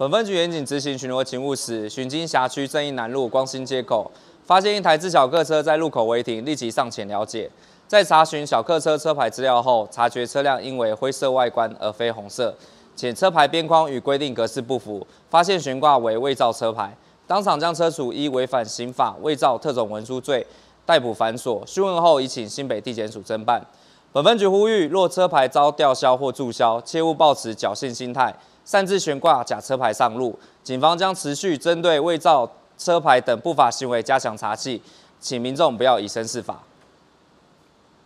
本分局严谨执行巡逻勤务时，巡经辖区正义南路光兴街口，发现一台自小客车在路口违停，立即上前了解。在查询小客车车牌资料后，察觉车辆因为灰色外观而非红色，且车牌边框与规定格式不符，发现悬挂为伪造车牌，当场将车主依违反刑法伪造特种文书罪逮捕反锁。讯问后，已请新北地检署侦办。本分局呼吁，若车牌遭吊销或注销，切勿抱持侥幸心态。擅自悬挂假车牌上路，警方将持续针对伪造车牌等不法行为加强查缉，请民众不要以身试法。